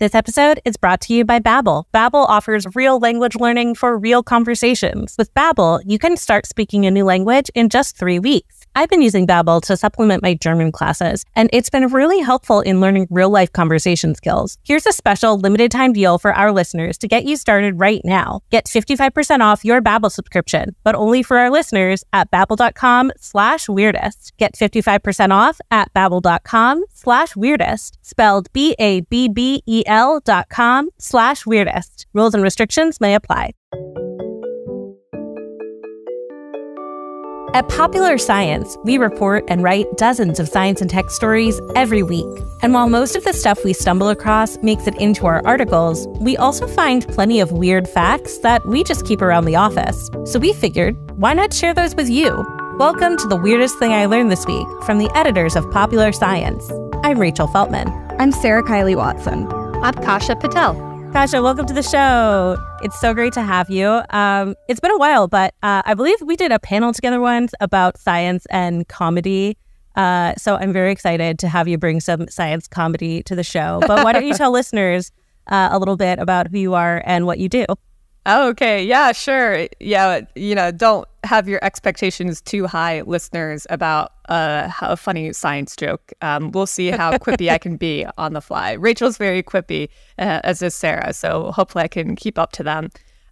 This episode is brought to you by Babbel. Babbel offers real language learning for real conversations. With Babbel, you can start speaking a new language in just 3 weeks. I've been using Babbel to supplement my German classes, and it's been really helpful in learning real-life conversation skills. Here's a special limited time deal for our listeners to get you started right now. Get 55% off your Babbel subscription, but only for our listeners at babbel.com slash weirdest. Get 55% off at babbel.com slash weirdest, spelled B-A-B-B-E-L dot com slash weirdest. Rules and restrictions may apply. At Popular Science, we report and write dozens of science and tech stories every week. And while most of the stuff we stumble across makes it into our articles, we also find plenty of weird facts that we just keep around the office. So we figured, why not share those with you? Welcome to the weirdest thing I learned this week from the editors of Popular Science. I'm Rachel Feltman. I'm Sarah Kiley Watson. I'm Kasha Patel. Kasha, welcome to the show. It's so great to have you. Um, it's been a while, but uh, I believe we did a panel together once about science and comedy. Uh, so I'm very excited to have you bring some science comedy to the show. But why don't you tell listeners uh, a little bit about who you are and what you do? Oh, okay. Yeah, sure. Yeah, you know, don't have your expectations too high, listeners, about uh, a funny science joke. Um, we'll see how quippy I can be on the fly. Rachel's very quippy, uh, as is Sarah. So hopefully I can keep up to them.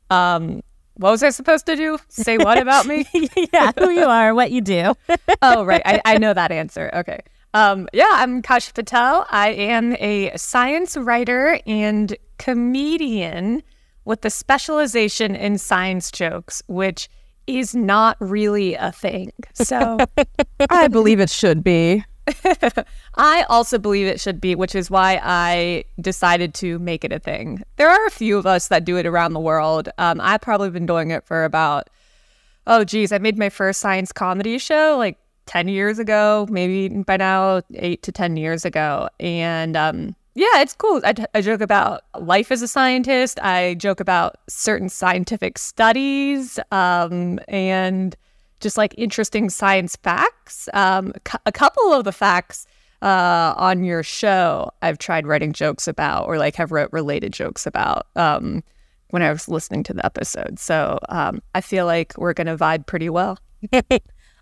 Um, what was I supposed to do? Say what about me? yeah, who you are, what you do. oh, right. I, I know that answer. Okay. Um, yeah, I'm Kasha Patel. I am a science writer and comedian with the specialization in science jokes, which is not really a thing. So I believe it should be. I also believe it should be, which is why I decided to make it a thing. There are a few of us that do it around the world. Um, I've probably been doing it for about, oh, geez, I made my first science comedy show like 10 years ago, maybe by now, eight to 10 years ago. And um, yeah, it's cool. I, I joke about life as a scientist. I joke about certain scientific studies um, and just like interesting science facts. Um, a couple of the facts uh, on your show, I've tried writing jokes about or like have wrote related jokes about um, when I was listening to the episode. So um, I feel like we're going to vibe pretty well.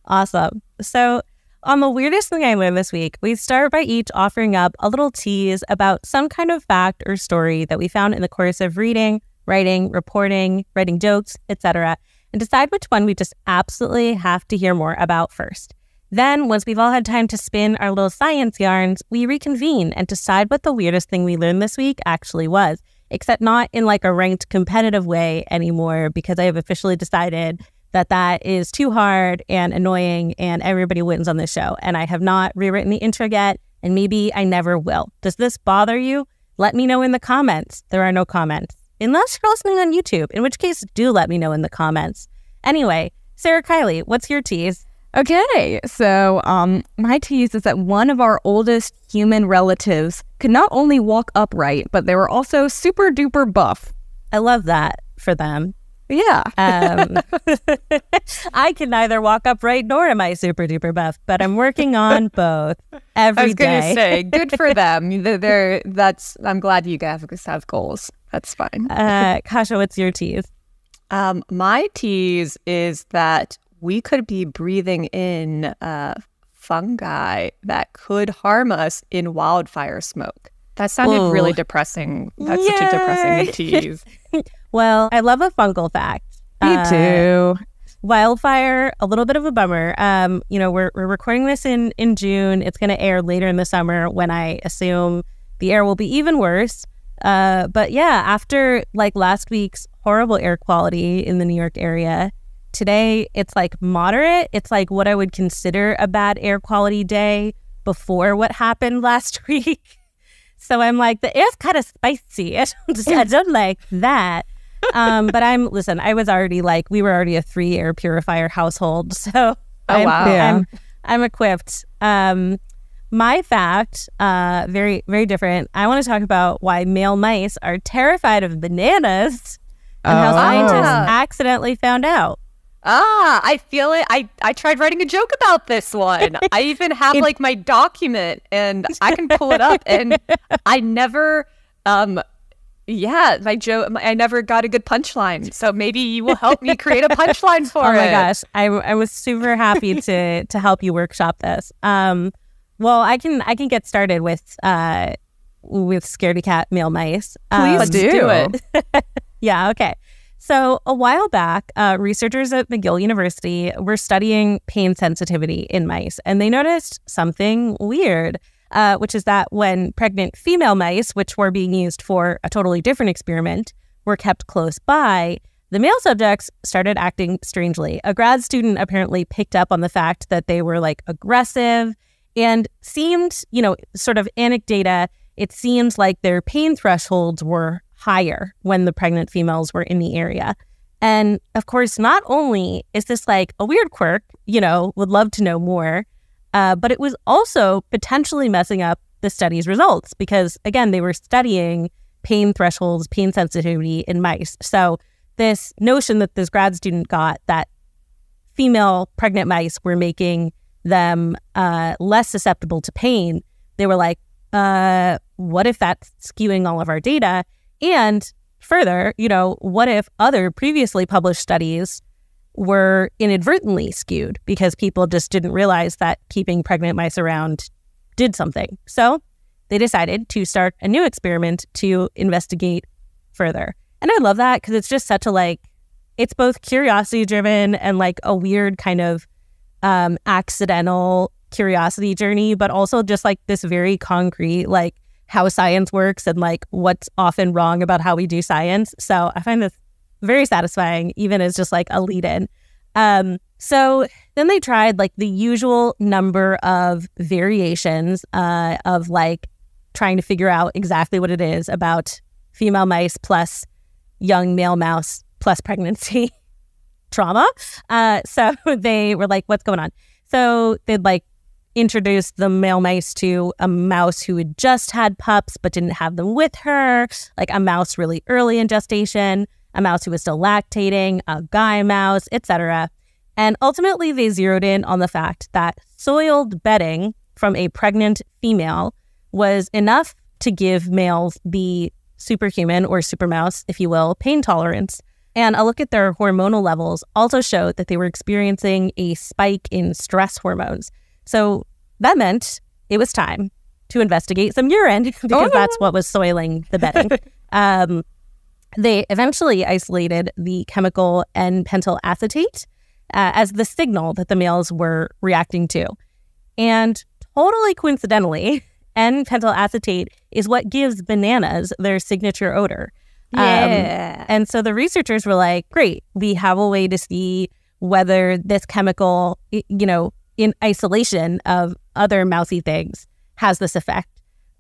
awesome. So, on the weirdest thing I learned this week, we start by each offering up a little tease about some kind of fact or story that we found in the course of reading, writing, reporting, writing jokes, etc., and decide which one we just absolutely have to hear more about first. Then, once we've all had time to spin our little science yarns, we reconvene and decide what the weirdest thing we learned this week actually was, except not in like a ranked competitive way anymore, because I have officially decided that that is too hard and annoying and everybody wins on this show. And I have not rewritten the intro yet, and maybe I never will. Does this bother you? Let me know in the comments. There are no comments. Unless you're listening on YouTube, in which case, do let me know in the comments. Anyway, Sarah Kiley, what's your tease? Okay, so um, my tease is that one of our oldest human relatives could not only walk upright, but they were also super duper buff. I love that for them. Yeah. Um, I can neither walk upright nor am I super duper buff, but I'm working on both every I was gonna say, good for them. They're, they're, that's. I'm glad you guys have goals. That's fine. uh, Kasha, what's your tease? Um, my tease is that we could be breathing in uh, fungi that could harm us in wildfire smoke. That sounded Whoa. really depressing. That's Yay! such a depressing tease. well, I love a fungal fact. Me uh, too. Wildfire, a little bit of a bummer. Um, you know, we're we're recording this in in June. It's going to air later in the summer when I assume the air will be even worse. Uh, but yeah, after like last week's horrible air quality in the New York area, today it's like moderate. It's like what I would consider a bad air quality day before what happened last week. So I'm like, the air's kind of spicy. I don't, just, I don't like that. Um, but I'm listen. I was already like, we were already a three air purifier household, so oh I'm, wow, I'm, I'm equipped. Um, my fact, uh, very very different. I want to talk about why male mice are terrified of bananas and oh. how scientists accidentally found out. Ah, I feel it. I, I tried writing a joke about this one. I even have like my document and I can pull it up and I never Um, yeah, my joke. I never got a good punchline, so maybe you will help me create a punchline for it. Oh my gosh, I, I was super happy to to help you workshop this. Um, well, I can I can get started with uh with scaredy cat male mice. Please Um, do. do it. yeah, okay. So, a while back, uh, researchers at McGill University were studying pain sensitivity in mice, and they noticed something weird, uh, which is that when pregnant female mice, which were being used for a totally different experiment, were kept close by, the male subjects started acting strangely. A grad student apparently picked up on the fact that they were like aggressive and seemed, you know, sort of anecdata, it seems like their pain thresholds were higher when the pregnant females were in the area. And of course, not only is this like a weird quirk, you know, would love to know more, uh, but it was also potentially messing up the study's results because, again, they were studying pain thresholds, pain sensitivity in mice. So, this notion that this grad student got that female pregnant mice were making them uh, less susceptible to pain, they were like, uh, what if that's skewing all of our data? And further, you know, what if other previously published studies were inadvertently skewed because people just didn't realize that keeping pregnant mice around did something? So they decided to start a new experiment to investigate further. And I love that because it's just such a like, it's both curiosity driven and like a weird kind of um, accidental curiosity journey, but also just like this very concrete, like how science works and like what's often wrong about how we do science. So I find this very satisfying, even as just like a lead in. Um, so then they tried like the usual number of variations uh, of like trying to figure out exactly what it is about female mice plus young male mouse plus pregnancy trauma. Uh, so they were like, what's going on? So they'd like introduce the male mice to a mouse who had just had pups but didn't have them with her, like a mouse really early in gestation, a mouse who was still lactating, a guy mouse, etc. And ultimately, they zeroed in on the fact that soiled bedding from a pregnant female was enough to give males the superhuman or super mouse, if you will, pain tolerance. And a look at their hormonal levels also showed that they were experiencing a spike in stress hormones. So that meant it was time to investigate some urine because that's what was soiling the bedding. um, they eventually isolated the chemical N-pentyl acetate uh, as the signal that the males were reacting to. And totally coincidentally, N-pentyl acetate is what gives bananas their signature odor. Um, Yeah. and so the researchers were like, great, we have a way to see whether this chemical, you know, in isolation of other mousy things has this effect.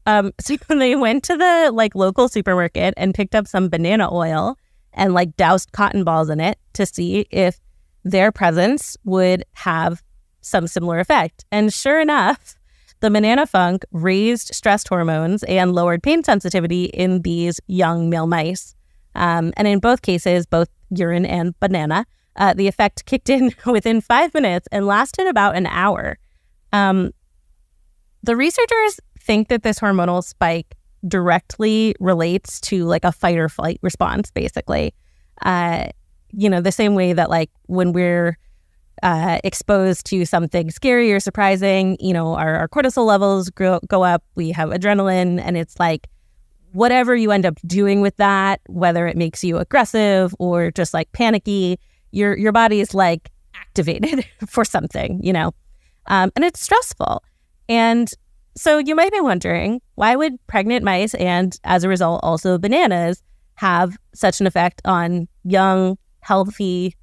Um, so they went to the like local supermarket and picked up some banana oil and like doused cotton balls in it to see if their presence would have some similar effect. And sure enough, the banana funk raised stress hormones and lowered pain sensitivity in these young male mice. Um, and in both cases, both urine and banana, uh, the effect kicked in within five minutes and lasted about an hour. Um, the researchers think that this hormonal spike directly relates to like a fight or flight response, basically. Uh, you know, the same way that like when we're uh, exposed to something scary or surprising, you know, our, our cortisol levels go, go up, we have adrenaline, and it's like whatever you end up doing with that, whether it makes you aggressive or just like panicky, your your body is like activated for something, you know, um, and it's stressful. And so you might be wondering why would pregnant mice and as a result also bananas have such an effect on young, healthy,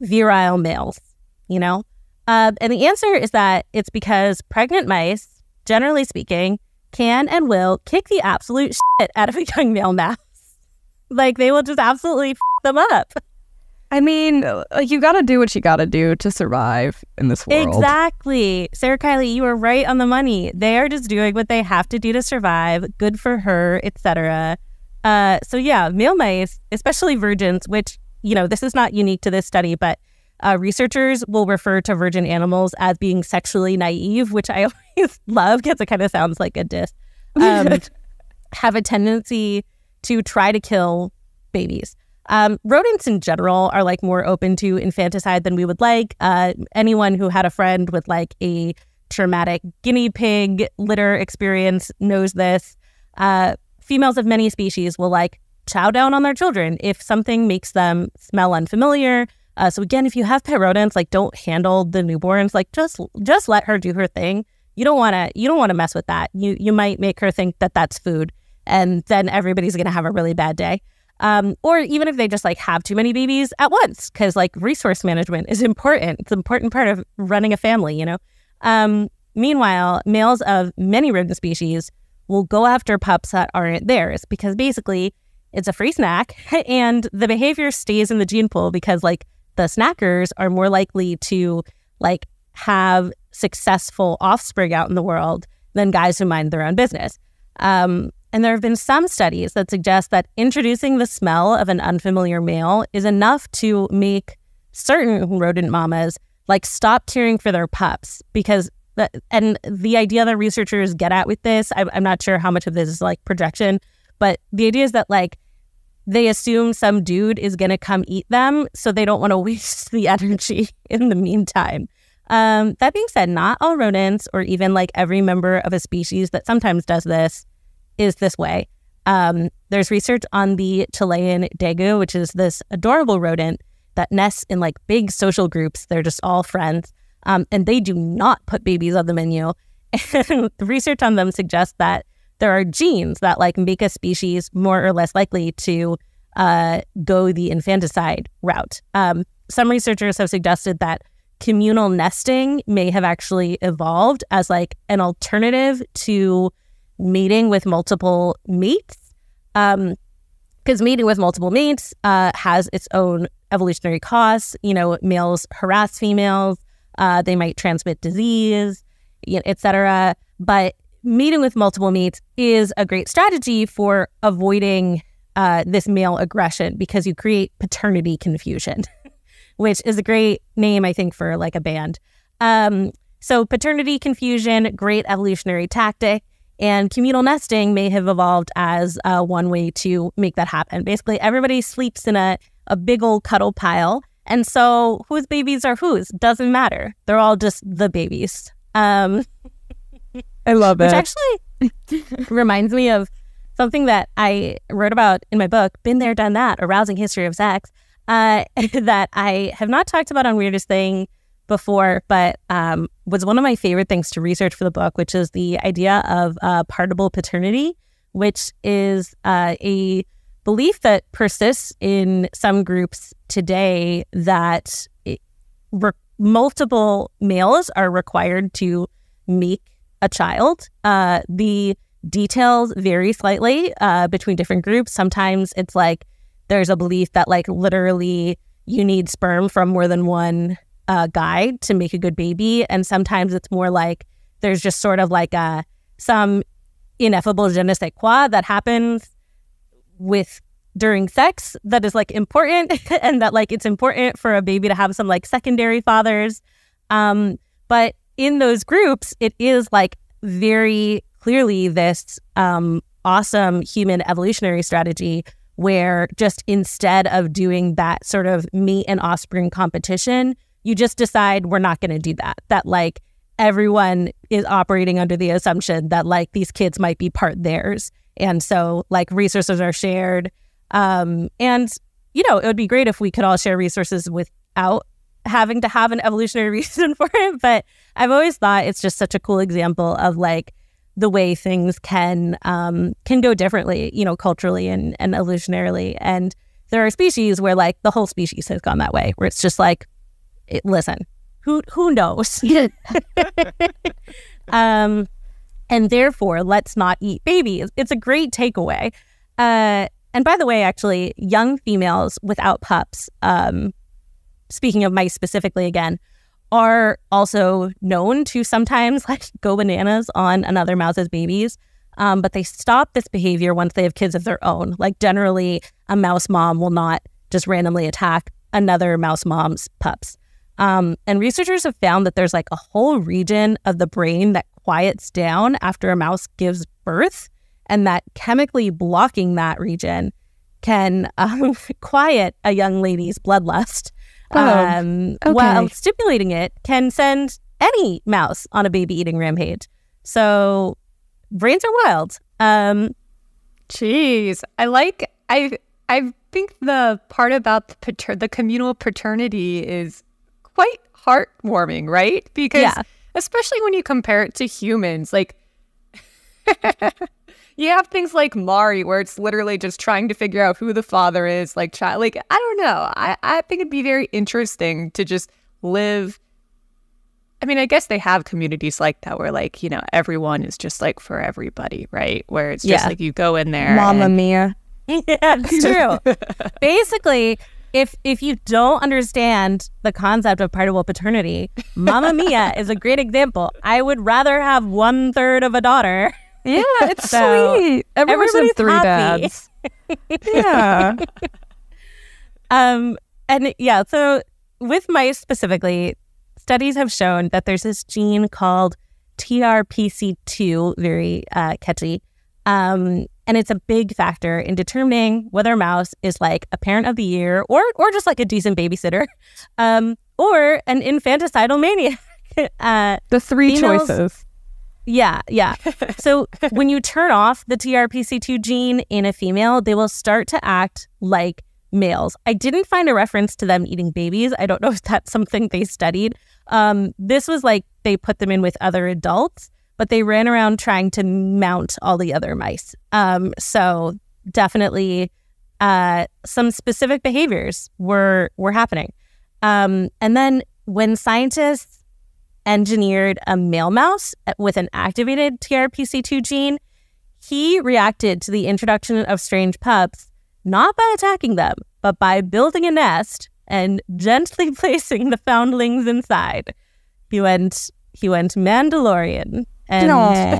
virile males, you know? Uh, and the answer is that it's because pregnant mice, generally speaking, can and will kick the absolute shit out of a young male mouse. Like they will just absolutely f- them up. I mean, uh, you got to do what you got to do to survive in this world. Exactly. Sarah Kiley, you are right on the money. They are just doing what they have to do to survive. Good for her, etc. Uh, so yeah, male mice, especially virgins, which you know this is not unique to this study, but uh, researchers will refer to virgin animals as being sexually naive, which I always love because it kind of sounds like a diss. Um, have a tendency to try to kill babies. Um, rodents in general are like more open to infanticide than we would like. Uh, anyone who had a friend with like a traumatic guinea pig litter experience knows this. Uh, females of many species will like chow down on their children if something makes them smell unfamiliar. Uh, so again, if you have pet rodents, like don't handle the newborns. Like just just let her do her thing. You don't want to you don't want to mess with that. You you might make her think that that's food, and then everybody's gonna have a really bad day. Um, or even if they just like have too many babies at once, because like resource management is important. It's an important part of running a family, you know. Um, meanwhile, males of many rodent species will go after pups that aren't theirs because basically it's a free snack and the behavior stays in the gene pool because like the snackers are more likely to like have successful offspring out in the world than guys who mind their own business. Um, and there have been some studies that suggest that introducing the smell of an unfamiliar male is enough to make certain rodent mamas like stop caring for their pups because the, and the idea that researchers get at with this, I, I'm not sure how much of this is like projection, but the idea is that like they assume some dude is going to come eat them, so they don't want to waste the energy in the meantime. Um, that being said, not all rodents, or even like every member of a species that sometimes does this, is this way. Um, there's research on the Chilean degu, which is this adorable rodent that nests in like big social groups. They're just all friends. Um, and they do not put babies on the menu. And the research on them suggests that there are genes that like make a species more or less likely to uh, go the infanticide route. Um, some researchers have suggested that communal nesting may have actually evolved as like an alternative to mating with multiple mates. Um, because mating with multiple mates uh, has its own evolutionary costs. You know, males harass females, uh, they might transmit disease, etc. But meeting with multiple mates is a great strategy for avoiding uh, this male aggression because you create paternity confusion, which is a great name, I think, for like a band. Um, so, paternity confusion, great evolutionary tactic. And communal nesting may have evolved as uh, one way to make that happen. Basically, everybody sleeps in a, a big old cuddle pile. And so, whose babies are whose doesn't matter. They're all just the babies. Um, I love it. which actually reminds me of something that I wrote about in my book, Been There, Done That, A Rousing History of Sex, uh, that I have not talked about on Weirdest Thing before, but um, was one of my favorite things to research for the book, which is the idea of uh, partible paternity, which is uh, a belief that persists in some groups today that re- multiple males are required to make a child. Uh, the details vary slightly uh, between different groups. Sometimes it's like there's a belief that, like, literally you need sperm from more than one uh, guide to make a good baby. And sometimes it's more like there's just sort of like a some ineffable je ne sais quoi that happens with during sex that is like important and that like it's important for a baby to have some like secondary fathers. Um, but in those groups, it is like very clearly this um, awesome human evolutionary strategy where just instead of doing that sort of mate and offspring competition, you just decide we're not going to do that. That like everyone is operating under the assumption that like these kids might be part theirs. And so like resources are shared. Um, and, you know, it would be great if we could all share resources without having to have an evolutionary reason for it. But I've always thought it's just such a cool example of like the way things can um, can go differently, you know, culturally and, and evolutionarily. And there are species where like the whole species has gone that way, where it's just like it, listen, who who knows? um, and therefore, let's not eat babies. It's a great takeaway. Uh, and by the way, actually, young females without pups, um, speaking of mice specifically again, are also known to sometimes like go bananas on another mouse's babies. Um, but they stop this behavior once they have kids of their own. Like generally, a mouse mom will not just randomly attack another mouse mom's pups. Um, and researchers have found that there's like a whole region of the brain that quiets down after a mouse gives birth. and that chemically blocking that region can um, quiet a young lady's bloodlust. Oh, um, okay. While stimulating it can send any mouse on a baby eating rampage. So brains are wild. Um, Jeez, I like I I think the part about the pater- the communal paternity is quite heartwarming, right? Because Yeah. especially when you compare it to humans, like you have things like Maury, where it's literally just trying to figure out who the father is, like child. Like I don't know. I I think it'd be very interesting to just live. I mean, I guess they have communities like that where, like, you know, everyone is just like for everybody, right? Where it's just Yeah. like you go in there. Mama and- mia. yeah, it's true. Basically, if if you don't understand the concept of partible paternity, Mamma Mia is a great example. I would rather have one third of a daughter. Yeah, it's So, sweet. Everybody's have three happy. dads. yeah. Um, and yeah, so with mice specifically, studies have shown that there's this gene called TRPC2, very uh, catchy. Um, and it's a big factor in determining whether a mouse is like a parent of the year or or just like a decent babysitter, um, or an infanticidal maniac. uh, The three Females- choices. yeah, yeah. So when you turn off the TRPC2 gene in a female, they will start to act like males. I didn't find a reference to them eating babies. I don't know if that's something they studied. Um, this was like they put them in with other adults, but they ran around trying to mount all the other mice. Um, so definitely uh, some specific behaviors were were happening. Um, and then when scientists engineered a male mouse with an activated TRPC2 gene, he reacted to the introduction of strange pups not by attacking them, but by building a nest and gently placing the foundlings inside. He went he went Mandalorian. And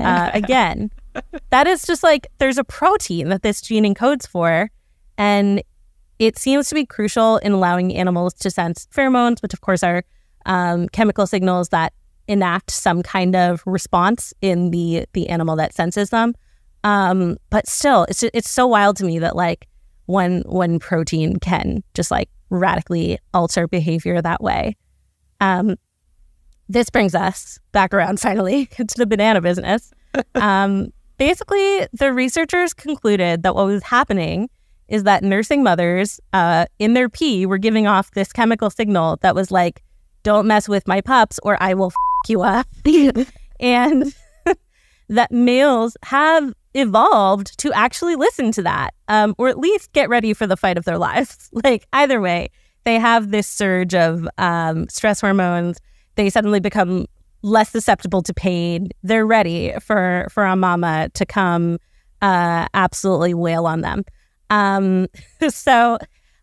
uh, again, that is just like there's a protein that this gene encodes for, and it seems to be crucial in allowing animals to sense pheromones, which of course are um, chemical signals that enact some kind of response in the the animal that senses them. Um, but still, it's it's so wild to me that like one one protein can just like radically alter behavior that way. Um, this brings us back around finally to the banana business. Um, basically, the researchers concluded that what was happening is that nursing mothers uh, in their pee were giving off this chemical signal that was like, don't mess with my pups or I will f- you up. and that males have evolved to actually listen to that um, or at least get ready for the fight of their lives. Like, either way, they have this surge of um, stress hormones. They suddenly become less susceptible to pain. They're ready for, for a mama to come uh, absolutely wail on them. Um, so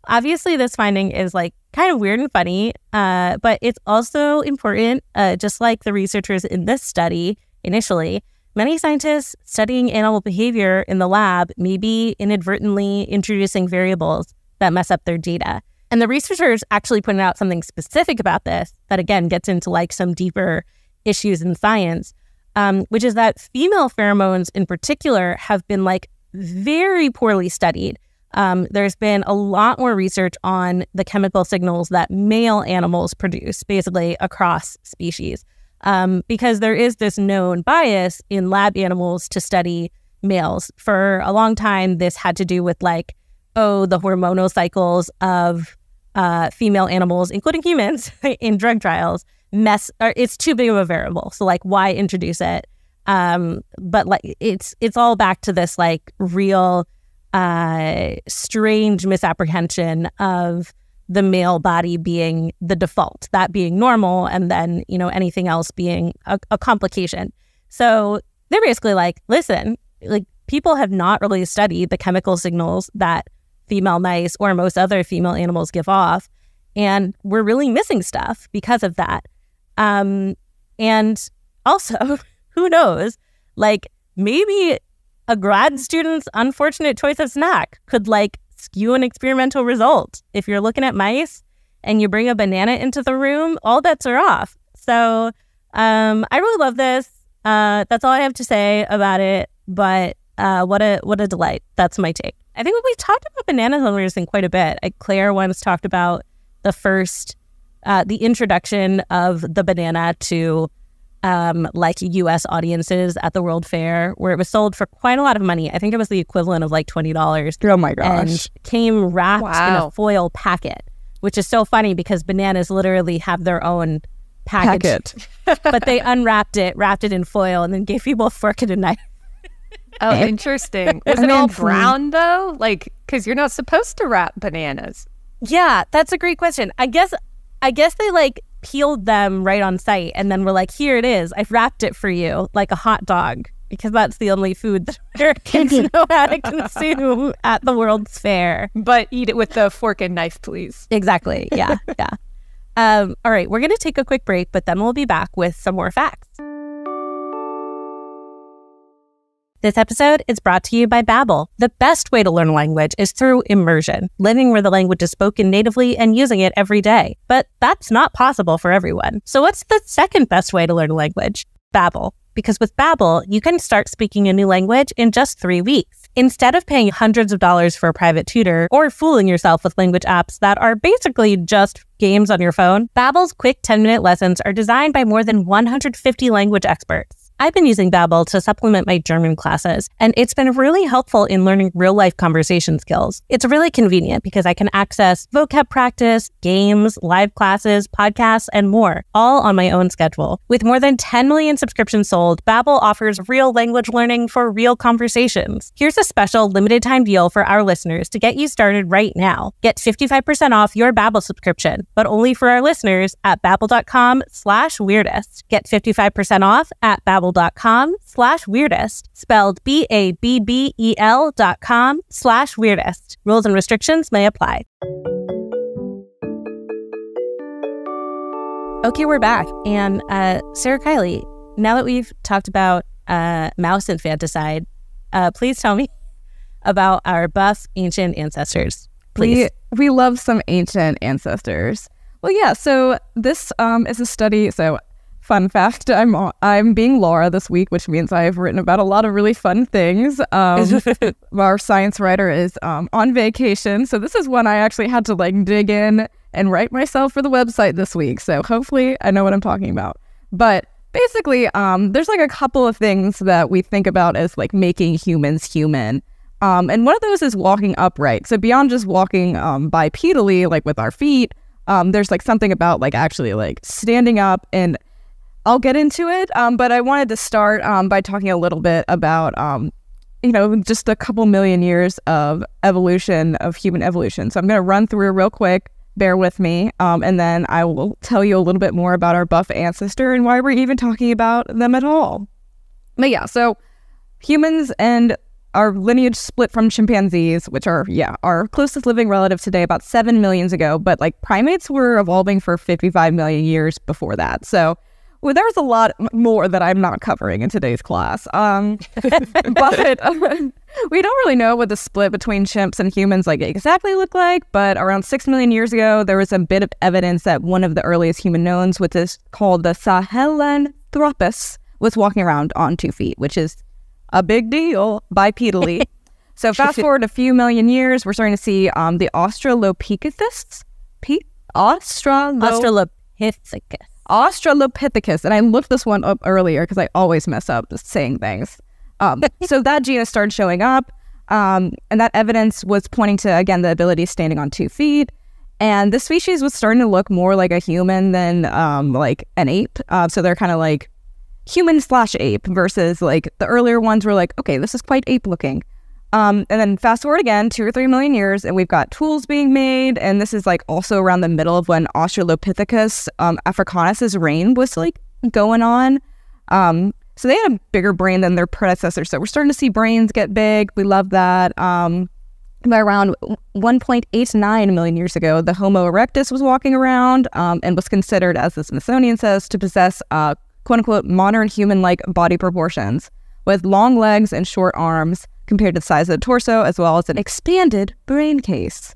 obviously this finding is like kind of weird and funny, uh, but it's also important, uh, just like the researchers in this study initially. Many scientists studying animal behavior in the lab may be inadvertently introducing variables that mess up their data. And the researchers actually pointed out something specific about this that, again, gets into like some deeper issues in science, um, which is that female pheromones in particular have been like very poorly studied. Um, there's been a lot more research on the chemical signals that male animals produce, basically across species, um, because there is this known bias in lab animals to study males. For a long time, this had to do with like, oh, the hormonal cycles of uh, female animals, including humans, in drug trials mess. Or it's too big of a variable. So like, why introduce it? Um, but like, it's it's all back to this like real uh, strange misapprehension of the male body being the default, that being normal, and then you know anything else being a, a complication. So they're basically like, listen, like people have not really studied the chemical signals that female mice or most other female animals give off, and we're really missing stuff because of that. Um, and also, who knows? Like maybe a grad student's unfortunate choice of snack could like skew an experimental result. If you're looking at mice and you bring a banana into the room, all bets are off. So um, I really love this. Uh, that's all I have to say about it. But Uh, what a what a delight. That's my take. I think we talked about bananas on Reason quite a bit. I, Claire once talked about the first, uh, the introduction of the banana to um, like U.S. audiences at the World Fair, where it was sold for quite a lot of money. I think it was the equivalent of like twenty dollars. Oh my gosh! And came wrapped in a foil packet, which is so funny because bananas literally have their own package, Packet. but they unwrapped it, wrapped it in foil, and then gave people a fork and a knife. Oh, interesting. Was I it all brown though? Like, because you're not supposed to wrap bananas. Yeah, that's a great question. I guess I guess they like peeled them right on site and then were like, here it is. I've wrapped it for you like a hot dog because that's the only food that Americans know how to consume at the World's Fair. But eat it with the fork and knife, please. Exactly. Yeah. yeah. Um, all right, we're gonna take a quick break, but then we'll be back with some more facts. This episode is brought to you by Babbel. The best way to learn a language is through immersion, living where the language is spoken natively and using it every day. But that's not possible for everyone. So what's the second best way to learn a language? Babbel. Because with Babbel, you can start speaking a new language in just 3 weeks. Instead of paying hundreds of dollars for a private tutor or fooling yourself with language apps that are basically just games on your phone, Babbel's quick 10-minute lessons are designed by more than 150 language experts. I've been using Babbel to supplement my German classes, and it's been really helpful in learning real-life conversation skills. It's really convenient because I can access vocab practice, games, live classes, podcasts, and more, all on my own schedule. With more than 10 million subscriptions sold, Babbel offers real language learning for real conversations. Here's a special limited time deal for our listeners to get you started right now. Get 55% off your Babbel subscription, but only for our listeners at babbel.com slash weirdest. Get 55% off at babbel.com slash weirdest, spelled B-A-B-B-E-L dot com slash weirdest. Rules and restrictions may apply. Okay, we're back. And uh, Sarah Kiley, now that we've talked about uh, mouse infanticide, uh, please tell me about our buff ancient ancestors. Please. We we love some ancient ancestors. Well, yeah. So this um, is a study. So fun fact: I'm I'm being Laura this week, which means I've written about a lot of really fun things. Um, our science writer is um, on vacation, so this is one I actually had to like dig in and write myself for the website this week. So hopefully, I know what I'm talking about. But basically, um, there's like a couple of things that we think about as like making humans human. Um, and one of those is walking upright. So beyond just walking um, bipedally, like with our feet, um, there's like something about like actually like standing up. And I'll get into it. Um, but I wanted to start um, by talking a little bit about, um, you know, just a couple million years of evolution of human evolution. So I'm going to run through real quick. Bear with me, um, and then I will tell you a little bit more about our buff ancestor and why we're even talking about them at all. But yeah, so humans and our lineage split from chimpanzees, which are, yeah, our closest living relative today, about 7 millions ago. But like primates were evolving for 55 million years before that. So well, there's a lot more that I'm not covering in today's class. Um, but um, we don't really know what the split between chimps and humans like exactly look like. But around six million years ago, there was a bit of evidence that one of the earliest hominins, which is called the Sahelanthropus, was walking around on two feet, which is a big deal bipedally. so fast forward a few million years, we're starting to see um, the Australopithecus. P- Australo- Australopithecus. Australopithecus, and I looked this one up earlier because I always mess up saying things. Um, so that genus started showing up, um, and that evidence was pointing to again the ability of standing on two feet. And this species was starting to look more like a human than um, like an ape. Uh, so they're kind of like human slash ape versus like the earlier ones were like, okay, this is quite ape looking. Um, and then fast forward again, two or three million years, and we've got tools being made. And this is like also around the middle of when Australopithecus um, reign was like going on. Um, so they had a bigger brain than their predecessors. So we're starting to see brains get big. We love that. Um, by around 1.89 million years ago, the Homo erectus was walking around um, and was considered, as the Smithsonian says, to possess uh, quote unquote modern human like body proportions with long legs and short arms compared to the size of the torso, as well as an expanded brain case.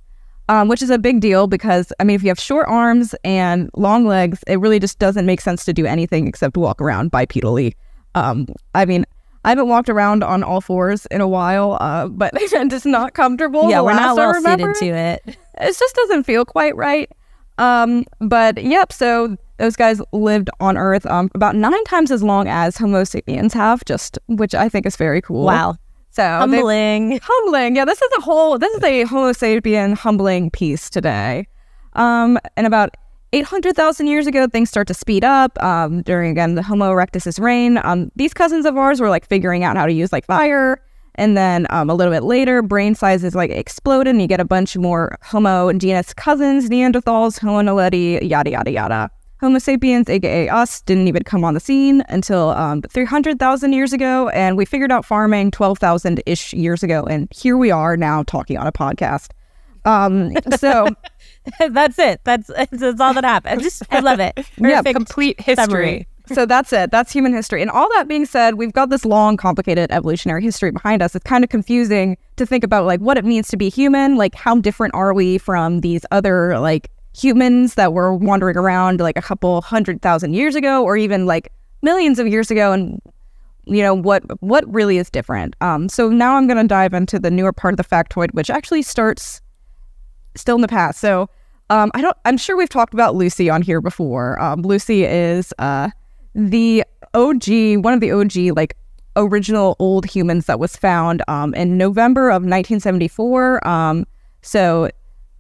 Um, which is a big deal because, I mean, if you have short arms and long legs, it really just doesn't make sense to do anything except walk around bipedally. Um, I mean, I haven't walked around on all fours in a while, uh, but it's just not comfortable. Yeah, The we're not well suited to it. It just doesn't feel quite right. Um, but yep, so those guys lived on Earth um, about nine times as long as Homo sapiens have, just which I think is very cool. Wow. So they- Humbling. humbling. Yeah, this is a whole. This is a Homo sapien humbling piece today. Um, and about eight hundred thousand years ago, things start to speed up. Um, during again the Homo erectus's reign, um, these cousins of ours were like figuring out how to use like fire. And then um, a little bit later, brain sizes like exploded, and you get a bunch more Homo genus cousins, Neanderthals, Homo naledi, yada yada yada. Homo sapiens, aka us, didn't even come on the scene until um, 300,000 years ago, and we figured out farming 12,000 ish years ago, and here we are now talking on a podcast. Um, so that's it. That's that's all that happened. I love it. Yeah, Complete history. summary. so that's it. That's human history. And all that being said, we've got this long, complicated evolutionary history behind us. It's kind of confusing to think about like what it means to be human. Like how different are we from these other like humans that were wandering around like a couple hundred thousand years ago, or even like millions of years ago, and you know what what really is different. Um, so now I'm going to dive into the newer part of the factoid, which actually starts still in the past. So um, I don't. I'm sure we've talked about Lucy on here before. Um, Lucy is uh, the OG, one of the OG like original old humans that was found um, in November of 1974. Um, so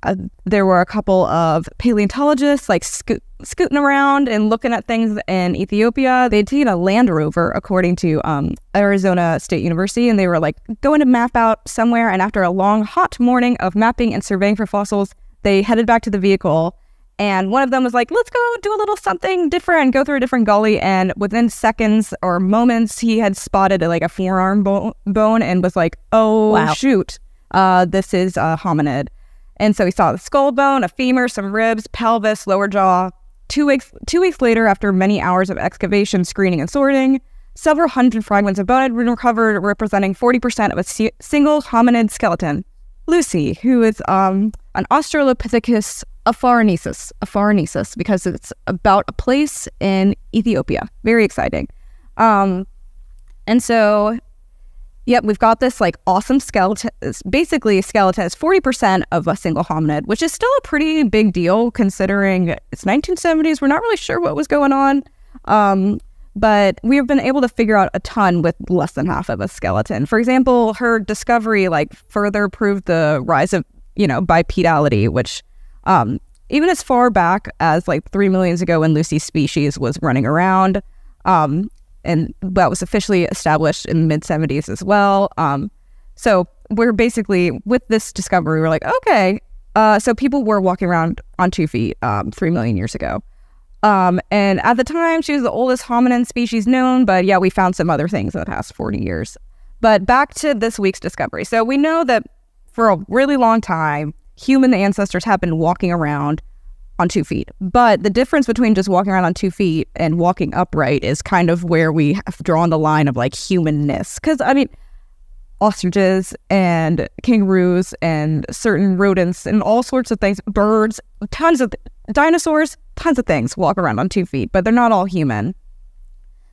uh, there were a couple of paleontologists like scoot, scooting around and looking at things in Ethiopia. They'd taken a Land Rover, according to um, Arizona State University, and they were like going to map out somewhere. And after a long, hot morning of mapping and surveying for fossils, they headed back to the vehicle. And one of them was like, let's go do a little something different, go through a different gully. And within seconds or moments, he had spotted like a forearm bo- bone and was like, oh, Wow. shoot, uh, this is a hominid. And so he saw the skull bone, a femur, some ribs, pelvis, lower jaw. Two weeks, two weeks later, after many hours of excavation, screening, and sorting, several hundred fragments of bone had been recovered, representing 40% of a si- single hominid skeleton. Lucy, who is um, an Australopithecus afarensis, afarensis, because it's about a place in Ethiopia. Very exciting. Um, and so Yep, we've got this like awesome skeleton. Basically, a skeleton is 40% of a single hominid, which is still a pretty big deal considering it's 1970s. We're not really sure what was going on. Um, but we've been able to figure out a ton with less than half of a skeleton. For example, her discovery like further proved the rise of, you know, bipedality, which um, even as far back as like three millions ago when Lucy's species was running around, um, and that was officially established in the mid 70s as well. Um, so we're basically with this discovery, we're like, okay, uh, so people were walking around on two feet um, three million years ago. Um, and at the time, she was the oldest hominin species known, but yeah, we found some other things in the past 40 years. But back to this week's discovery. So we know that for a really long time, human ancestors have been walking around on two feet. But the difference between just walking around on two feet and walking upright is kind of where we have drawn the line of like humanness. Because, I mean, ostriches and kangaroos and certain rodents and all sorts of things, birds, tons of dinosaurs, tons of things walk around on two feet, but they're not all human.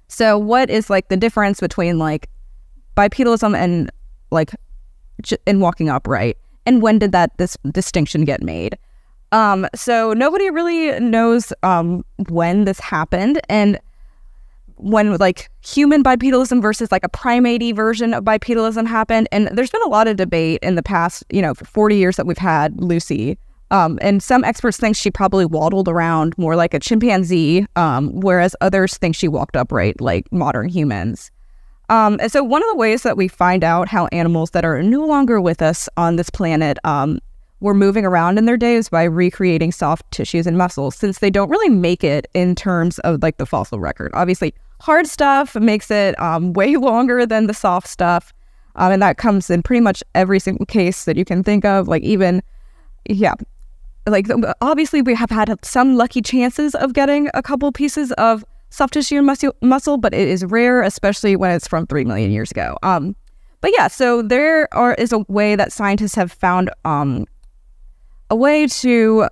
So, what is like the difference between like bipedalism and like and walking upright? And when did that this distinction get made? Um, so nobody really knows um, when this happened and when like human bipedalism versus like a primate version of bipedalism happened. And there's been a lot of debate in the past, you know, 40 years that we've had Lucy. Um, and some experts think she probably waddled around more like a chimpanzee, um, whereas others think she walked upright like modern humans. Um, and so, one of the ways that we find out how animals that are no longer with us on this planet um, were moving around in their days by recreating soft tissues and muscles, since they don't really make it in terms of like the fossil record. Obviously, hard stuff makes it um, way longer than the soft stuff. Um, and that comes in pretty much every single case that you can think of. Like, even, yeah, like obviously we have had some lucky chances of getting a couple pieces of soft tissue and muscle, muscle, but it is rare, especially when it's from three million years ago. Um, but yeah, so there are is a way that scientists have found um, a way to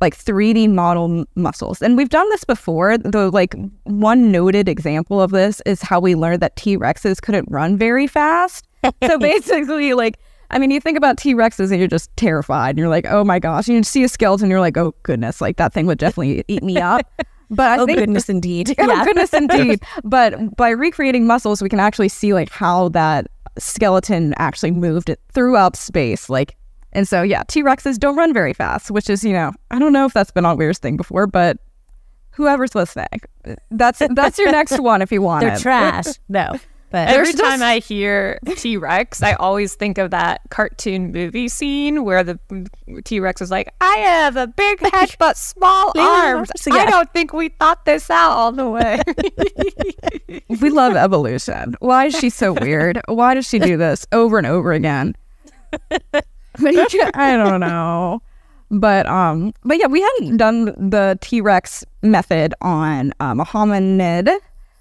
like 3D model m- muscles. And we've done this before. The like one noted example of this is how we learned that T-Rexes couldn't run very fast. so basically like I mean, you think about T Rexes and you're just terrified. And you're like, oh my gosh. And you see a skeleton, you're like, oh goodness, like that thing would definitely eat me up. But I oh think goodness, indeed. oh Yeah. goodness indeed but by recreating muscles we can actually see like how that skeleton actually moved it throughout space like and so yeah t-rexes don't run very fast which is you know i don't know if that's been on weirdest thing before but whoever's listening that's that's your next one if you want They're it trash. No, but Every There's time I hear T Rex, I always think of that cartoon movie scene where the T Rex is like, I have a big head but small arms. Yeah. I don't think we thought this out all the way. we love evolution why is she so weird why does she do this over and over again i don't know. But um but yeah we hadn't done the t-rex method on um, a hominid.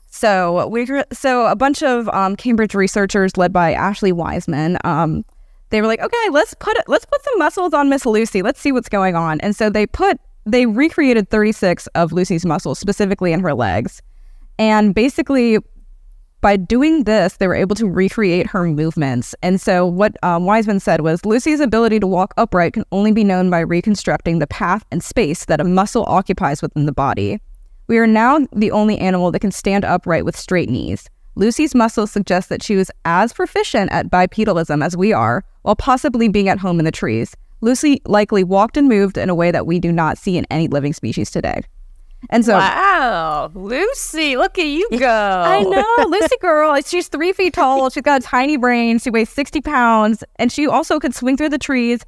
So we so a bunch of um, cambridge researchers led by Ashleigh wiseman um they were like okay let's put let's put some muscles on miss lucy. Let's see what's going on. And so they put they recreated 36 of lucy's muscles specifically in her legs. And basically, by doing this, they were able to recreate her movements. And so, what um, Wiseman said was Lucy's ability to walk upright can only be known by reconstructing the path and space that a muscle occupies within the body. We are now the only animal that can stand upright with straight knees. Lucy's muscles suggest that she was as proficient at bipedalism as we are, while possibly being at home in the trees. Lucy likely walked and moved in a way that we do not see in any living species today. And so, wow, Lucy, look at you go. I know, Lucy girl. She's three feet tall. She's got a tiny brain. She weighs 60 pounds. And she also could swing through the trees.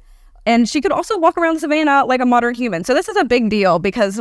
And she could also walk around the savannah like a modern human. So this is a big deal because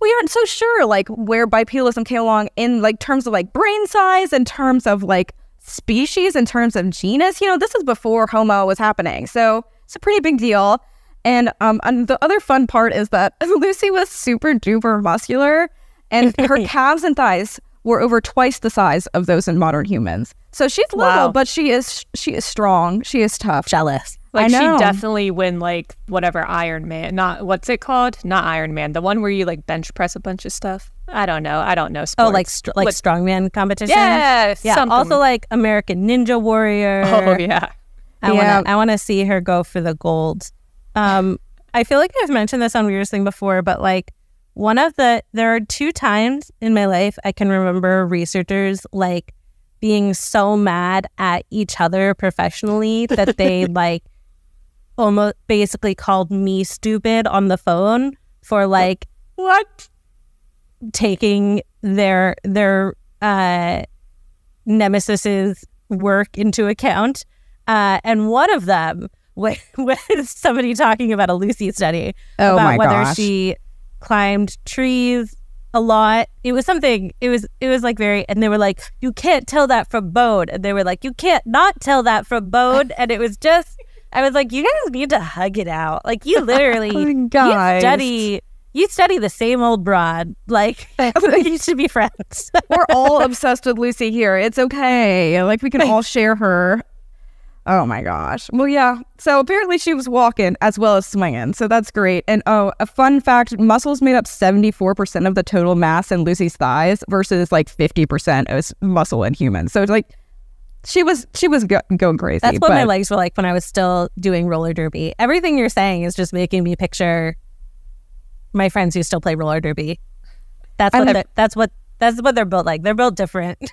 we aren't so sure like where bipedalism came along in like terms of like brain size, in terms of like species, in terms of genus. You know, this is before Homo was happening. So it's a pretty big deal. And um, and the other fun part is that Lucy was super duper muscular, and her calves and thighs were over twice the size of those in modern humans. So she's little, Wow. but she is she is strong. She is tough. jealous. Like I she definitely win like whatever Iron Man, not what's it called? Not Iron Man, the one where you like bench press a bunch of stuff. I don't know. I don't know. Sports. Oh, like str- like What- strongman competition. yeah, yeah. something. Also, like American Ninja Warrior. oh yeah. I Yeah. want to I want to see her go for the gold. Um, I feel like I've mentioned this on Weirdest Thing before, but like one of the there are two times in my life I can remember researchers like being so mad at each other professionally that they like almost basically called me stupid on the phone for like What? taking their their uh nemesis's work into account uh and one of them was, was somebody talking about a lucy study Oh about whether gosh. she climbed trees a lot. It was something it was it was like very and they were like you can't tell that from bone and they were like you can't not tell that from bone and it was just i was like you guys need to hug it out. Like you literally oh you study you study the same old broad. Like you should be friends. We're all obsessed with Lucy here. It's okay. Like we can all share her. Oh my gosh. Well, yeah. So apparently she was walking as well as swinging. So that's great. And oh, a fun fact muscles made up 74% of the total mass in Lucy's thighs versus like 50% of muscle in humans. So it's like she was she was go- going crazy. That's what my legs were like when I was still doing roller derby. Everything you're saying is just making me picture my friends who still play roller derby. That's what they're, that's what that's what they're built like. They're built different.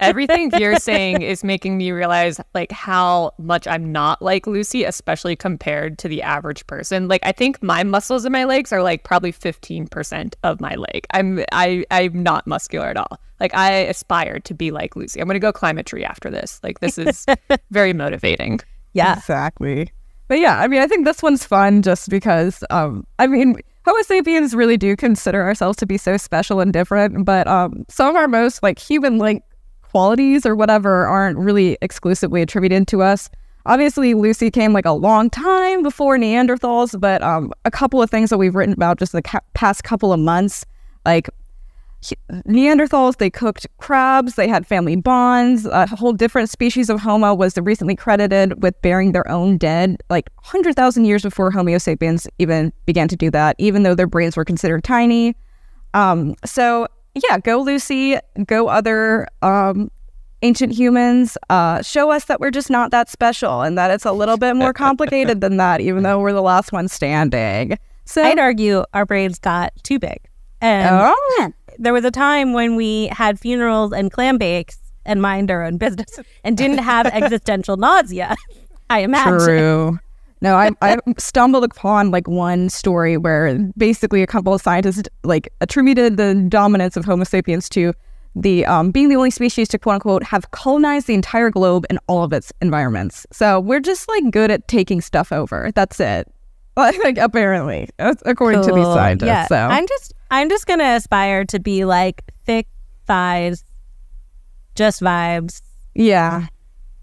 Everything you're saying is making me realize like how much I'm not like Lucy, especially compared to the average person. Like I think my muscles in my legs are like probably 15% of my leg. I'm I I'm not muscular at all. Like I aspire to be like Lucy. I'm gonna go climb a tree after this. Like this is very motivating. yeah. Exactly. But yeah, I mean, I think this one's fun just because, um, I mean, Homo sapiens really do consider ourselves to be so special and different, but um, some of our most like human-like qualities or whatever aren't really exclusively attributed to us. Obviously, Lucy came like a long time before Neanderthals, but um, a couple of things that we've written about just the ca- past couple of months, like Neanderthals, they cooked crabs, they had family bonds. A whole different species of Homo was recently credited with burying their own dead, like 100,000 years before Homo sapiens even began to do that, even though their brains were considered tiny. Um, so, yeah, go Lucy, go other um, ancient humans. Uh, show us that we're just not that special and that it's a little bit more complicated than that, even though we're the last one standing. So, I'd argue our brains got too big. And oh, there was a time when we had funerals and clam bakes and mind our own business and didn't have existential nausea. I imagine. True. No, I, I stumbled upon like one story where basically a couple of scientists like attributed the dominance of Homo sapiens to the um, being the only species to quote unquote have colonized the entire globe and all of its environments. So we're just like good at taking stuff over. That's it. Like apparently, according cool. to these scientists. Yeah. So I'm just I'm just gonna aspire to be like thick thighs, just vibes. Yeah.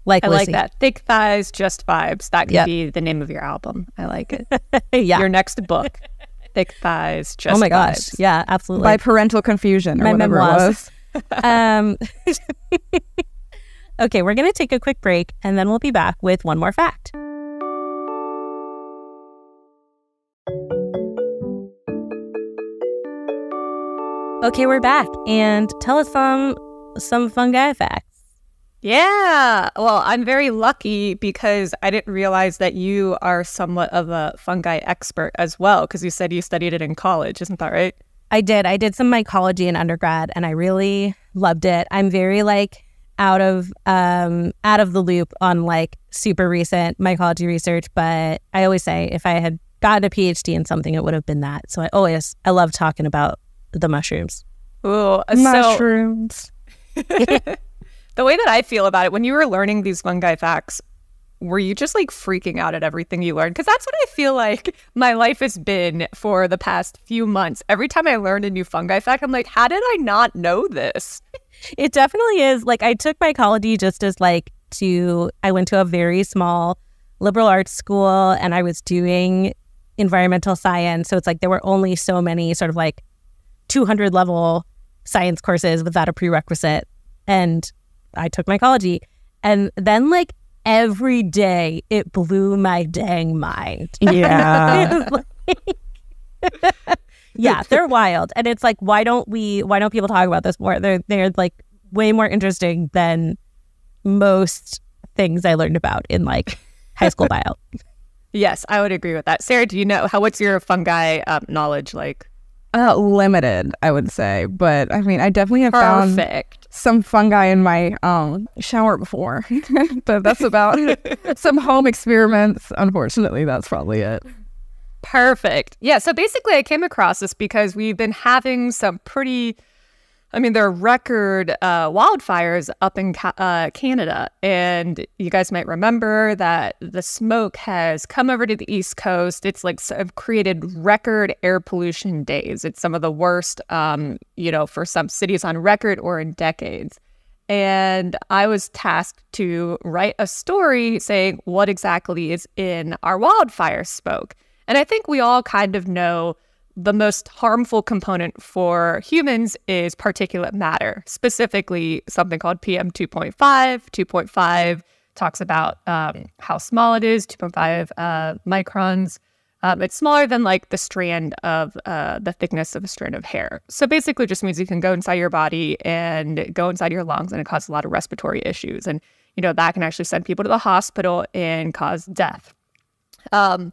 Like I Lizzie. like that. Thick thighs, just vibes. That could Yep. be the name of your album. I like it. yeah. Your next book. Thick thighs, just oh my gosh. vibes. Yeah, absolutely. by parental confusion or My whatever memoirs. it was. um, okay, we're going to take a quick break and then we'll be back with one more fact. Okay, we're back and tell us some some fungi facts. Yeah. Well, I'm very lucky because I didn't realize that you are somewhat of a fungi expert as well, because you said you studied it in college. Isn't that right? I did. I did some mycology in undergrad and I really loved it. I'm very like out of um out of the loop on like super recent mycology research, but I always say if I had gotten a PhD in something it would have been that. So I always I love talking about the mushrooms. Ooh, so Mushrooms. the way that I feel about it, when you were learning these fungi facts, were you just like freaking out at everything you learned? Because that's what I feel like my life has been for the past few months. Every time I learned a new fungi fact, I'm like, how did I not know this? It definitely is. Like I took mycology just as like to I went to a very small liberal arts school and I was doing environmental science. So it's like there were only so many sort of like 200 level science courses without a prerequisite. And I took mycology. And then like every day it blew my dang mind. Yeah. Like- yeah, they're wild. And it's like, why don't we why don't people talk about this more? They're they're like way more interesting than most things I learned about in like high school bio. Yes, I would agree with that. Sarah, do you know how? What's your fungi um, knowledge like? Uh, limited, I would say, but I mean, I definitely have found Perfect. Some fungi in my um, shower before, but that's about some home experiments. Unfortunately, that's probably it. Perfect. Yeah. So basically, I came across this because we've been having some pretty, I mean, there are record uh, wildfires up in Ca- uh, Canada. And you guys might remember that the smoke has come over to the East Coast. It's like sort created record air pollution days. It's some of the worst, um, you know, for some cities on record or in decades. And I was tasked to write a story saying what exactly is in our wildfire smoke. And I think we all kind of know the most harmful component for humans is particulate matter, specifically something called PM 2.5. 2.5 talks about um, how small it is 2.5 uh, microns. Um, it's smaller than like the strand of uh, the thickness of a strand of hair. So basically, just means you can go inside your body and go inside your lungs, and it causes a lot of respiratory issues. And you know that can actually send people to the hospital and cause death. Um,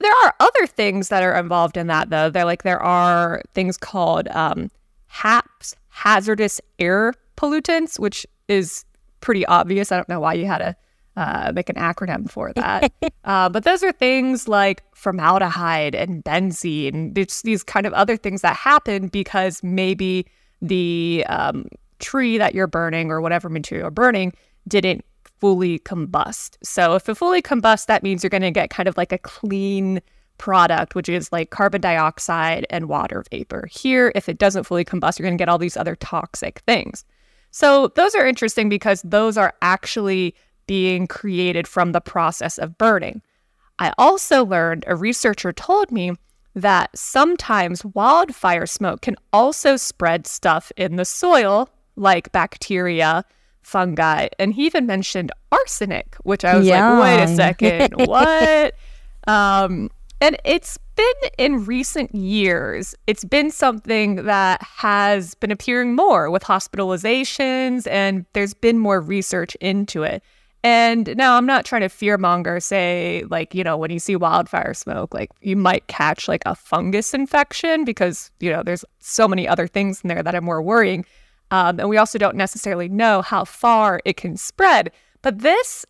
there are other things that are involved in that, though. They're like there are things called um, HAPs, hazardous air pollutants, which is pretty obvious. I don't know why you had to uh, make an acronym for that. uh, but those are things like formaldehyde and benzene. It's these kind of other things that happen because maybe the um, tree that you're burning or whatever material you're burning didn't fully combust. So if it fully combusts, that means you're going to get kind of like a clean product, which is like carbon dioxide and water vapor. Here, if it doesn't fully combust, you're going to get all these other toxic things. So those are interesting because those are actually being created from the process of burning. I also learned, a researcher told me that sometimes wildfire smoke can also spread stuff in the soil, like bacteria, fungi. And he even mentioned arsenic, which I was Yeah. like, wait a second, what? Um, and it's been in recent years, it's been something that has been appearing more with hospitalizations, and there's been more research into it. And now I'm not trying to fearmonger, say, like, you know, when you see wildfire smoke, like you might catch like a fungus infection because, you know, there's so many other things in there that are more worrying. Um, and we also don't necessarily know how far it can spread. But this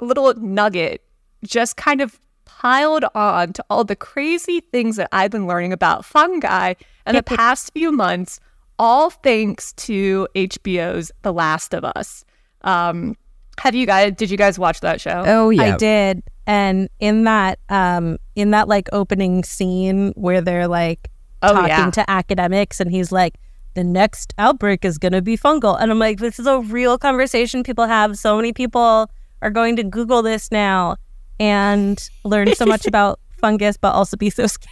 little nugget just kind of piled on to all the crazy things that I've been learning about fungi in the past few months, all thanks to HBO's The Last of Us. Um, have you guys? Did you guys watch that show? Oh yeah. I did. And in that um in that like opening scene where they're like Oh, talking yeah. to academics and he's like the next outbreak is going to be fungal and I'm like this is a real conversation people have so many people are going to google this now and learn so much about fungus but also be so scared.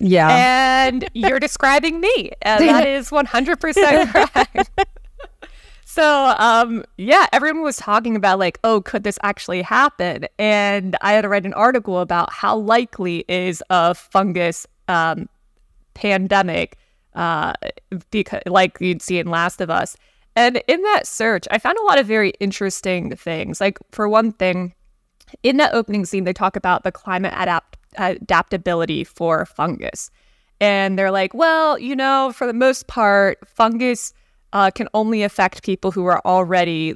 yeah. and you're describing me. And that is 100% correct. so, um, yeah, everyone was talking about, like, oh, could this actually happen? And I had to write an article about how likely is a fungus um, pandemic, uh, because, like you'd see in Last of Us. And in that search, I found a lot of very interesting things. Like, for one thing, in that opening scene, they talk about the climate adapt- adaptability for fungus. And they're like, well, you know, for the most part, fungus uh, can only affect people who are already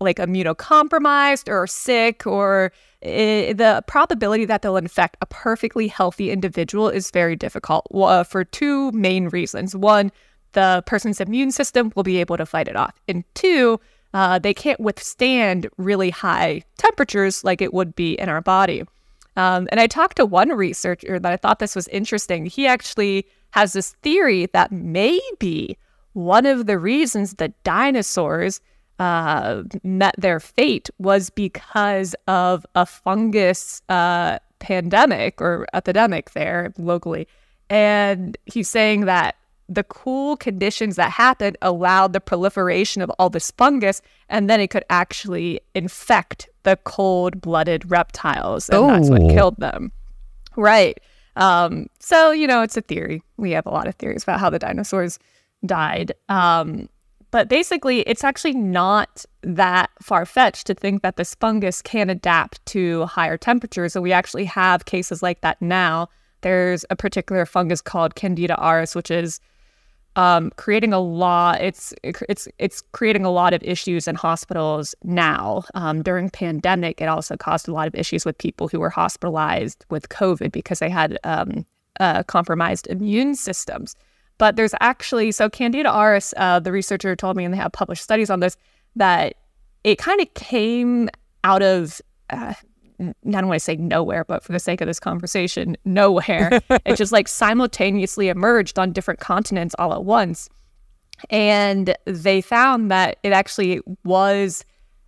like immunocompromised or sick, or i the probability that they'll infect a perfectly healthy individual is very difficult uh, for two main reasons. One, the person's immune system will be able to fight it off. And two, uh, they can't withstand really high temperatures like it would be in our body. Um, and I talked to one researcher that I thought this was interesting. He actually has this theory that maybe one of the reasons the dinosaurs uh, met their fate was because of a fungus uh, pandemic or epidemic there locally. And he's saying that the cool conditions that happened allowed the proliferation of all this fungus, and then it could actually infect the cold blooded reptiles. And that's what Oh. killed them. Right. Um, so, you know, it's a theory. We have a lot of theories about how the dinosaurs died. Um, but basically, it's actually not that far fetched to think that this fungus can adapt to higher temperatures. And we actually have cases like that now. There's a particular fungus called Candida auris, which is um, creating a lot. It's it's it's creating a lot of issues in hospitals now. Um, during pandemic, it also caused a lot of issues with people who were hospitalized with COVID because they had um, uh, compromised immune systems. But there's actually so Candida auris. Uh, the researcher told me, and they have published studies on this, that it kind of came out of. Uh, I don't want to say nowhere, but for the sake of this conversation, nowhere. it just like simultaneously emerged on different continents all at once. And they found that it actually was,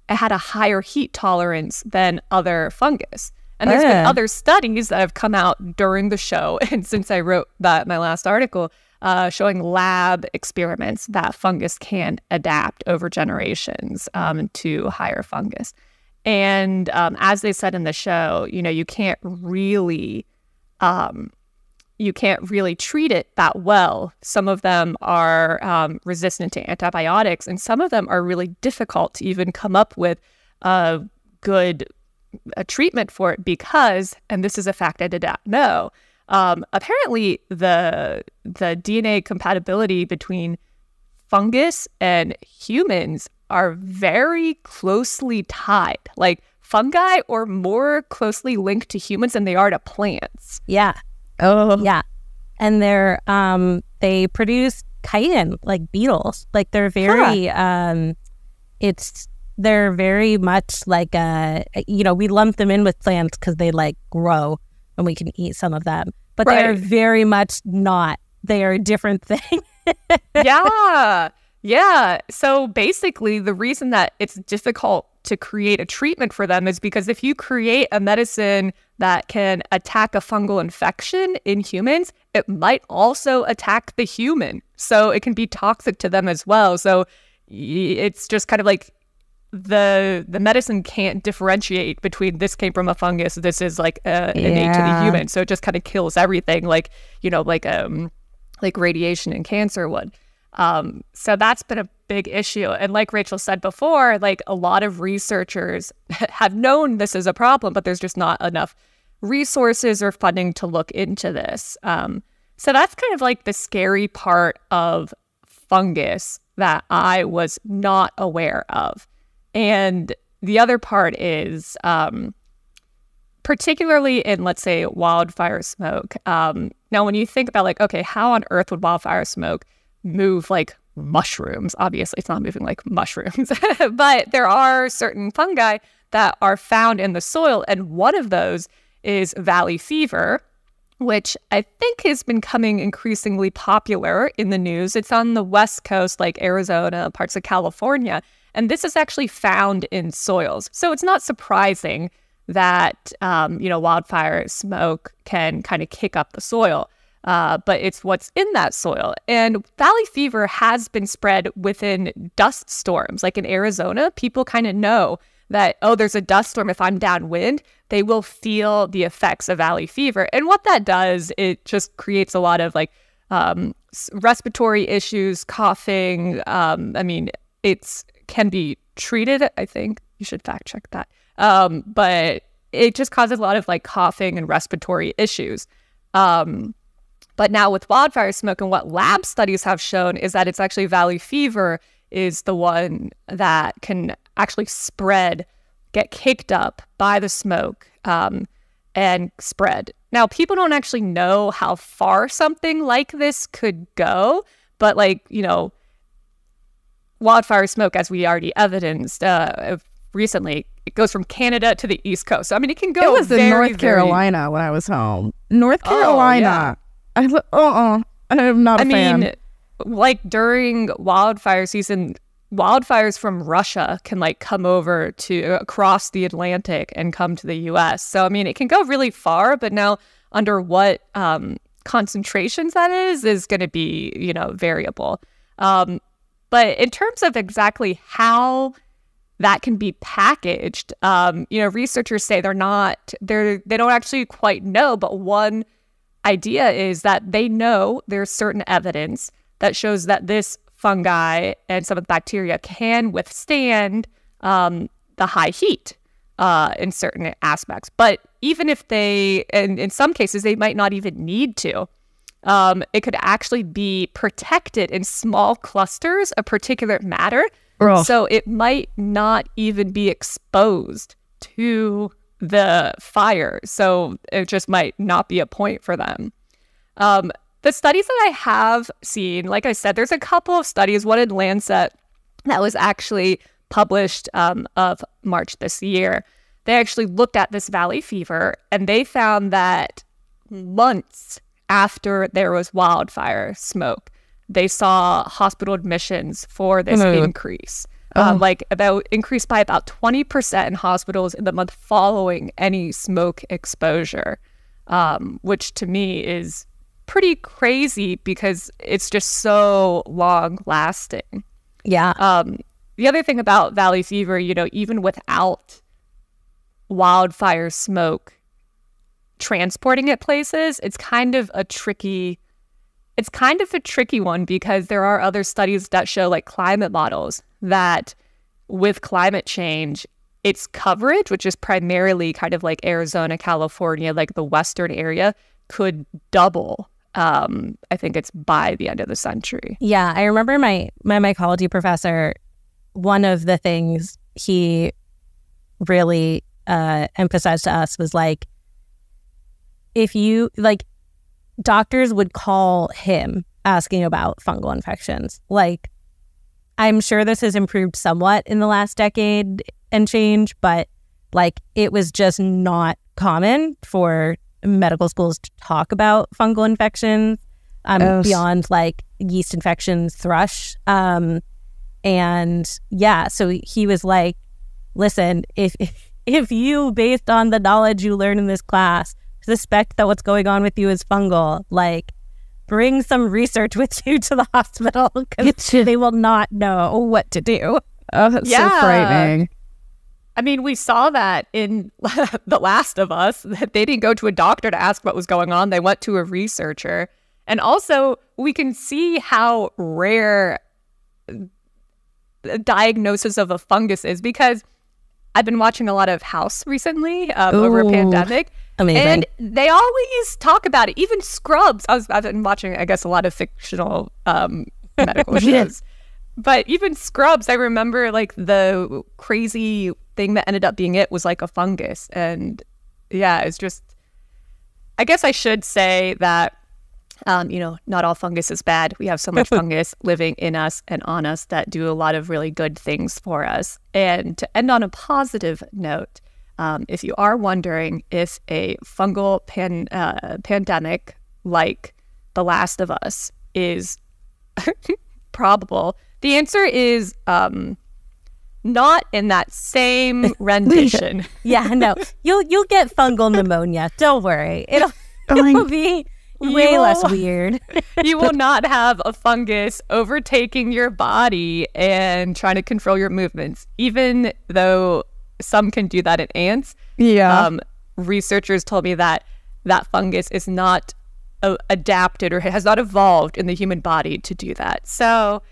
it had a higher heat tolerance than other fungus. And there's been Ah. other studies that have come out during the show. And since I wrote that, my last article, uh, showing lab experiments that fungus can adapt over generations um, to higher fungus. And um, as they said in the show, you know, you can't really, um, you can't really treat it that well. Some of them are um, resistant to antibiotics, and some of them are really difficult to even come up with a good a treatment for it because, and this is a fact I did not know, um, apparently the the DNA compatibility between fungus and humans are very closely tied. Like fungi are more closely linked to humans than they are to plants. Yeah. Oh. Yeah. And they're um they produce chitin like beetles. Like they're very um it's they're very much like uh you know, we lump them in with plants cuz they like grow and we can eat some of them. But they are very much not. They are a different thing. yeah. Yeah. So basically, the reason that it's difficult to create a treatment for them is because if you create a medicine that can attack a fungal infection in humans, it might also attack the human. So it can be toxic to them as well. So it's just kind of like the the medicine can't differentiate between this came from a fungus this is like uh, innate to the human. So it just kind of kills everything like you know like um like radiation and cancer would. Um so that's been a big issue. And like rachel said before like a lot of researchers have known this is a problem but there's just not enough resources or funding to look into this. Um so that's kind of like the scary part of fungus that i was not aware of and the other part is, um, particularly in, let's say, wildfire smoke. Um, now, when you think about, like, okay, how on earth would wildfire smoke move like mushrooms? Obviously, it's not moving like mushrooms, but there are certain fungi that are found in the soil. And one of those is valley fever, which I think has been becoming increasingly popular in the news. It's on the West Coast, like Arizona, parts of California. And this is actually found in soils. So it's not surprising that, um, you know, wildfire smoke can kind of kick up the soil. Uh, but it's what's in that soil. And valley fever has been spread within dust storms. Like in Arizona, people kind of know that, oh, there's a dust storm. If I'm downwind, they will feel the effects of valley fever. And what that does, it just creates a lot of like um, respiratory issues, coughing. Um, I mean, it's can be treated. I think you should fact check that. Um, but it just causes a lot of like coughing and respiratory issues. Um, but now with wildfire smoke and what lab studies have shown is that it's actually valley fever is the one that can actually spread, get kicked up by the smoke um, and spread. Now, people don't actually know how far something like this could go, but like, you know, wildfire smoke, as we already evidenced uh, recently, it goes from Canada to the East Coast. So, I mean, it can go. It was very, in North very... Carolina when I was home. North Carolina. Oh, yeah. I uh-uh. I'm not a I fan. mean, like during wildfire season, wildfires from Russia can like come over to across the Atlantic and come to the U.S. So, I mean, it can go really far. But now, under what um, concentrations that is, is going to be you know variable. Um, but in terms of exactly how that can be packaged, um, you know, researchers say they're not, they're, they don't actually quite know. But one idea is that they know there's certain evidence that shows that this fungi and some of the bacteria can withstand um, the high heat uh, in certain aspects. But even if they, and in some cases, they might not even need to um, it could actually be protected in small clusters of particulate matter. So it might not even be exposed to the fire. So it just might not be a point for them. Um, the studies that I have seen, like I said, there's a couple of studies, one in Lancet that was actually published um, of March this year. They actually looked at this valley fever and they found that months after there was wildfire smoke. They saw hospital admissions for this Mm. increase. Um, like about increased by about 20% in hospitals in the month following any smoke exposure, um, which to me is pretty crazy because it's just so long lasting. Yeah. Um, the other thing about valley fever, you know, even without wildfire smoke transporting it places, it's kind of a tricky it's kind of a tricky one because there are other studies that show like climate models that with climate change its coverage, which is primarily kind of like Arizona, California, like the western area, could double. Um, I think it's by the end of the century. Yeah, I remember my my mycology professor. One of the things he really uh, emphasized to us was like, if you like, doctors would call him asking about fungal infections. Like, I'm sure this has improved somewhat in the last decade and change, but like, it was just not common for medical schools to talk about fungal infections um, Oh, beyond like yeast infections, thrush. Um, and yeah, so he was like, listen, if if you, based on the knowledge you learn in this class, suspect that what's going on with you is fungal, like bring some research with you to the hospital because they will not know what to do. Oh, that's Yeah. so frightening. I mean, we saw that in The Last of Us that they didn't go to a doctor to ask what was going on. They went to a researcher. And also, we can see how rare the diagnosis of a fungus is because I've been watching a lot of House recently um, over a pandemic. Amazing. And they always talk about it. Even Scrubs. I was, I've been watching, I guess, a lot of fictional um, medical shows. But even Scrubs, I remember like the crazy thing that ended up being it was like a fungus. And yeah, it's just, I guess I should say that, um, you know, not all fungus is bad. We have so much fungus living in us and on us that do a lot of really good things for us. And to end on a positive note, um, if you are wondering if a fungal pan, uh, pandemic like The Last of Us is probable, the answer is um, not in that same rendition. yeah, no, you'll you'll get fungal pneumonia. Don't worry, it'll it'll be way You less weird. you will not have a fungus overtaking your body and trying to control your movements, even though some can do that in ants. Yeah. Um, researchers told me that that fungus is not uh, adapted or has not evolved in the human body to do that. So,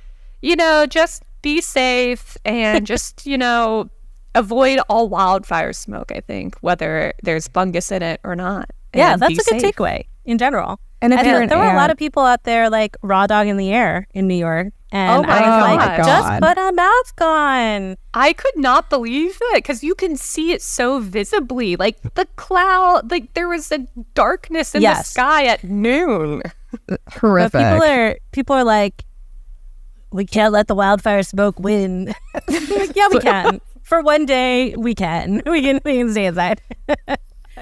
you know, just be safe and just, you know, avoid all wildfire smoke, I think, whether there's fungus in it or not. Yeah, that's a good safe. takeaway in general. and if And you're an there were a lot of people out there like raw dog in the air in New York, and Oh my I was God. like, just put a mask on. I could not believe it because you can see it so visibly. Like the cloud, like there was a darkness in the sky at noon. But horrific. people are people are like, we can't let the wildfire smoke win. like, yeah, we can. For one day, we can. We can. We can stay inside.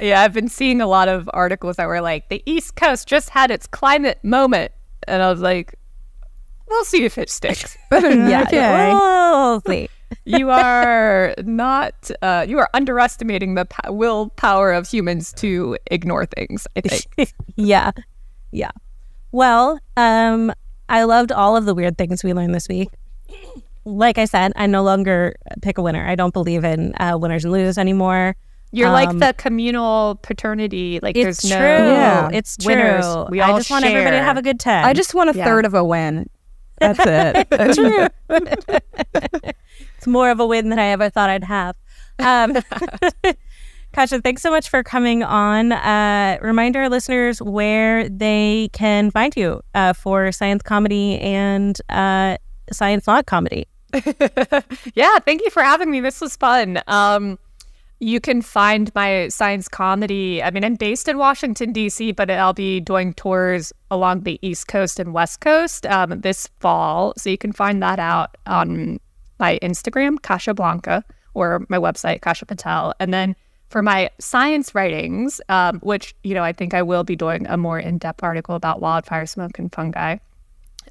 Yeah, I've been seeing a lot of articles that were like, the East Coast just had its climate moment. And I was like, we'll see if it sticks. yeah. Okay. We'll see. you are not, uh, you are underestimating the pa- willpower of humans to ignore things, I think. yeah. Yeah. Well, um, I loved all of the weird things we learned this week. Like I said, I no longer pick a winner. I don't believe in uh, winners and losers anymore. You're like Um, the communal paternity. Like It's there's true. no Yeah. It's true. winners. We I all just want everybody to have a good time. I just want a Yeah. third of a win. That's it. true. it's more of a win than I ever thought I'd have. Um, Kasha, thanks so much for coming on. Uh, remind our listeners where they can find you uh, for science comedy and uh, science not comedy. yeah, thank you for having me. This was fun. Um, you can find my science comedy. I mean, I'm based in Washington, D.C., but I'll be doing tours along the East Coast and West Coast um, this fall. So you can find that out on my Instagram, Kasha Blanca, or my website, Kasha Patel. And then for my science writings, um, which, you know, I think I will be doing a more in depth article about wildfire smoke and fungi.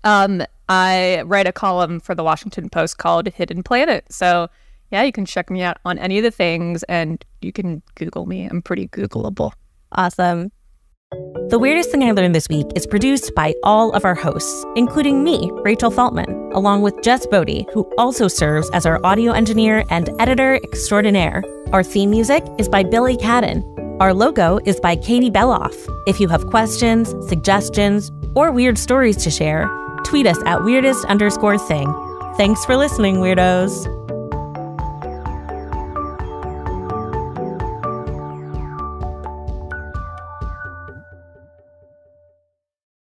Um, I write a column for the Washington Post called Hidden Planet. So, yeah, you can check me out on any of the things and you can Google me. I'm pretty Googleable. Awesome. The Weirdest Thing I Learned This Week is produced by all of our hosts, including me, Rachel Feltman, along with Jess Boddy, who also serves as our audio engineer and editor extraordinaire. Our theme music is by Billy Cadden. Our logo is by Katie Belloff. If you have questions, suggestions, or weird stories to share, tweet us at weirdest underscore thing. Thanks for listening, weirdos.